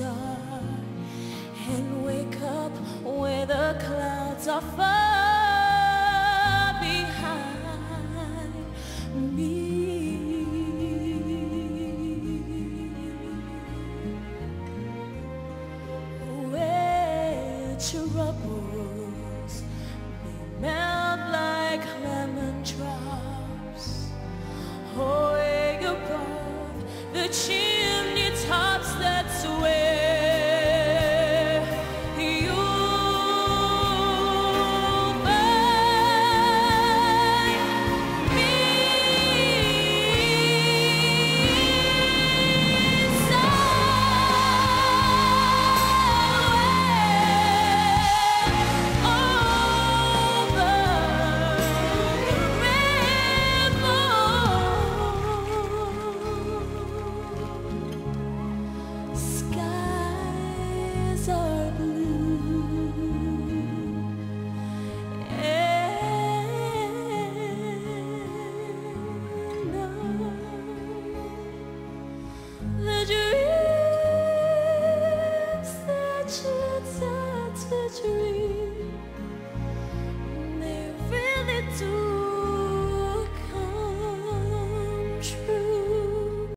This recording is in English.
star and wake up where the clouds are far behind me. Where troubles melt like lemon drops, oh, way above the to dream, they really do